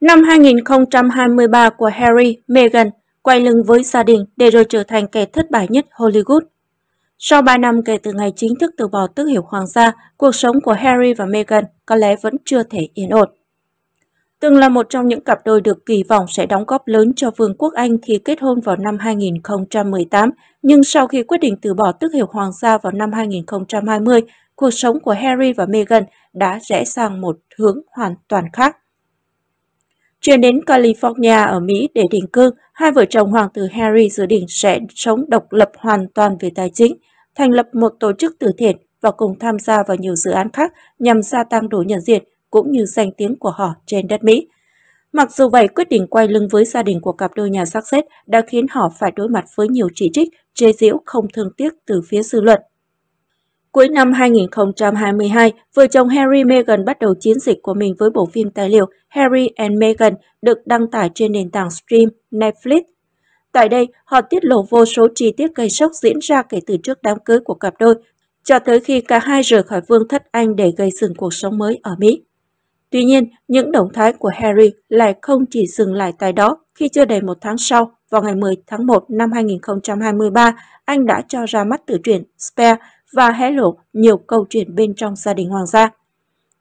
Năm 2023 của Harry, Meghan quay lưng với gia đình để rồi trở thành kẻ thất bại nhất Hollywood. Sau 3 năm kể từ ngày chính thức từ bỏ tước hiệu hoàng gia, cuộc sống của Harry và Meghan có lẽ vẫn chưa thể yên ổn. Từng là một trong những cặp đôi được kỳ vọng sẽ đóng góp lớn cho Vương quốc Anh khi kết hôn vào năm 2018, nhưng sau khi quyết định từ bỏ tước hiệu hoàng gia vào năm 2020, cuộc sống của Harry và Meghan đã rẽ sang một hướng hoàn toàn khác. Chuyển đến California ở Mỹ để định cư, hai vợ chồng hoàng tử Harry dự định sẽ sống độc lập hoàn toàn về tài chính, thành lập một tổ chức từ thiện và cùng tham gia vào nhiều dự án khác nhằm gia tăng độ nhận diện cũng như danh tiếng của họ trên đất Mỹ. Mặc dù vậy, quyết định quay lưng với gia đình của cặp đôi nhà sắc xếp đã khiến họ phải đối mặt với nhiều chỉ trích, chế giễu không thương tiếc từ phía dư luận. Cuối năm 2022, vợ chồng Harry Meghan bắt đầu chiến dịch của mình với bộ phim tài liệu Harry and Meghan được đăng tải trên nền tảng stream Netflix. Tại đây, họ tiết lộ vô số chi tiết gây sốc diễn ra kể từ trước đám cưới của cặp đôi, cho tới khi cả hai rời khỏi vương thất Anh để gây dựng cuộc sống mới ở Mỹ. Tuy nhiên, những động thái của Harry lại không chỉ dừng lại tại đó khi chưa đầy một tháng sau, vào ngày 10 tháng 1 năm 2023, anh đã cho ra mắt tự truyện Spare và hé lộ nhiều câu chuyện bên trong gia đình hoàng gia.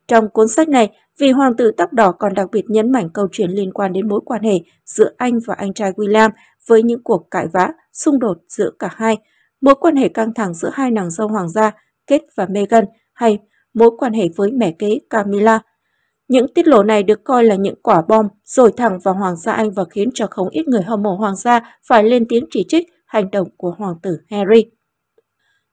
Trong cuốn sách này, vị hoàng tử tóc đỏ còn đặc biệt nhấn mạnh câu chuyện liên quan đến mối quan hệ giữa anh và anh trai William với những cuộc cãi vã, xung đột giữa cả hai, mối quan hệ căng thẳng giữa hai nàng dâu hoàng gia, Kate và Meghan hay mối quan hệ với mẹ kế Camilla. Những tiết lộ này được coi là những quả bom rồi thẳng vào Hoàng gia Anh và khiến cho không ít người hâm mộ Hoàng gia phải lên tiếng chỉ trích hành động của Hoàng tử Harry.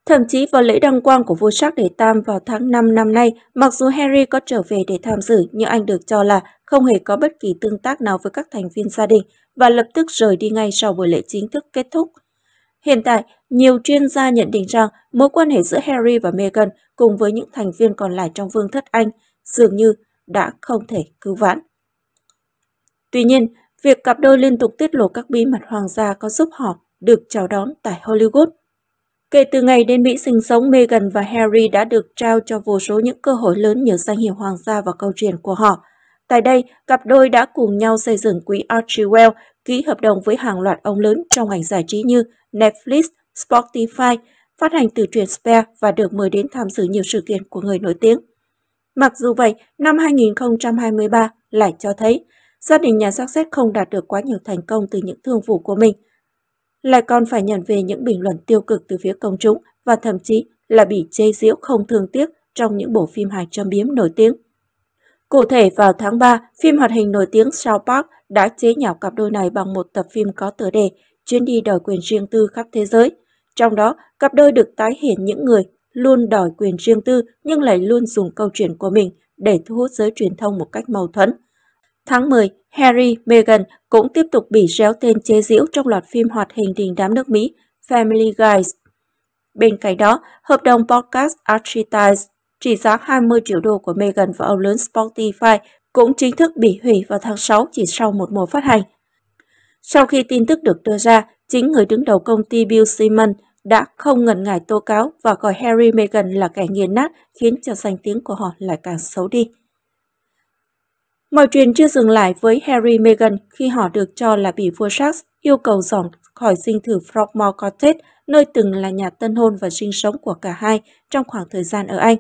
Thậm chí vào lễ đăng quang của vua Charles đệ Tam vào tháng 5 năm nay, mặc dù Harry có trở về để tham dự nhưng anh được cho là không hề có bất kỳ tương tác nào với các thành viên gia đình và lập tức rời đi ngay sau buổi lễ chính thức kết thúc. Hiện tại, nhiều chuyên gia nhận định rằng mối quan hệ giữa Harry và Meghan cùng với những thành viên còn lại trong vương thất Anh dường như đã không thể cứu vãn. Tuy nhiên, việc cặp đôi liên tục tiết lộ các bí mật hoàng gia có giúp họ được chào đón tại Hollywood. Kể từ ngày đến Mỹ sinh sống, Meghan và Harry đã được trao cho vô số những cơ hội lớn nhờ danh hiệu hoàng gia và câu chuyện của họ. Tại đây, cặp đôi đã cùng nhau xây dựng quỹ Archewell, ký hợp đồng với hàng loạt ông lớn trong ngành giải trí như Netflix, Spotify, phát hành từ truyền Spare và được mời đến tham dự nhiều sự kiện của người nổi tiếng. Mặc dù vậy, năm 2023 lại cho thấy gia đình nhà sắc xét không đạt được quá nhiều thành công từ những thương vụ của mình – lại còn phải nhận về những bình luận tiêu cực từ phía công chúng và thậm chí là bị chê giễu không thương tiếc trong những bộ phim hài châm biếm nổi tiếng. Cụ thể vào tháng 3, phim hoạt hình nổi tiếng South Park đã chế nhạo cặp đôi này bằng một tập phim có tựa đề chuyến đi đòi quyền riêng tư khắp thế giới. Trong đó, cặp đôi được tái hiện những người luôn đòi quyền riêng tư nhưng lại luôn dùng câu chuyện của mình để thu hút giới truyền thông một cách mâu thuẫn. Tháng 10, Harry, Meghan cũng tiếp tục bị réo tên chế giễu trong loạt phim hoạt hình đình đám nước Mỹ Family Guys. Bên cạnh đó, hợp đồng podcast Architects trị giá 20 triệu đô của Meghan và ông lớn Spotify cũng chính thức bị hủy vào tháng 6 chỉ sau một mùa phát hành. Sau khi tin tức được đưa ra, chính người đứng đầu công ty Bill Simmons đã không ngần ngại tố cáo và gọi Harry Meghan là kẻ nghiền nát khiến cho danh tiếng của họ lại càng xấu đi. Mọi chuyện chưa dừng lại với Harry Meghan khi họ được cho là bị vua Charles yêu cầu dọn khỏi dinh thự Frogmore Cottage, nơi từng là nhà tân hôn và sinh sống của cả hai trong khoảng thời gian ở Anh.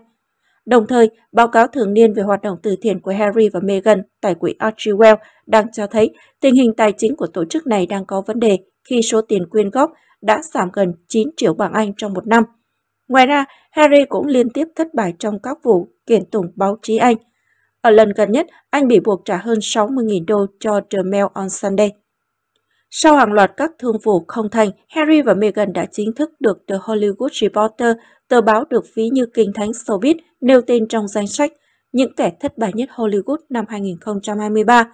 Đồng thời, báo cáo thường niên về hoạt động từ thiện của Harry và Meghan tại quỹ Archewell đang cho thấy tình hình tài chính của tổ chức này đang có vấn đề khi số tiền quyên góp đã giảm gần 9 triệu bảng Anh trong một năm. Ngoài ra, Harry cũng liên tiếp thất bại trong các vụ kiện tụng báo chí Anh – ở lần gần nhất, anh bị buộc trả hơn 60.000 đô cho The Mail on Sunday. Sau hàng loạt các thương vụ không thành, Harry và Meghan đã chính thức được The Hollywood Reporter, tờ báo được ví như kinh thánh showbiz, nêu tên trong danh sách những kẻ thất bại nhất Hollywood năm 2023.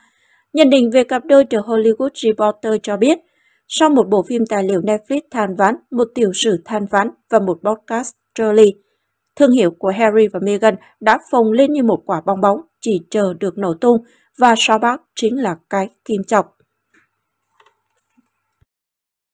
Nhận định về cặp đôi The Hollywood Reporter cho biết, sau một bộ phim tài liệu Netflix than ván, một tiểu sử than ván và một podcast Shirley, thương hiệu của Harry và Meghan đã phồng lên như một quả bong bóng chỉ chờ được nổ tung và Starbucks chính là cái kim chọc.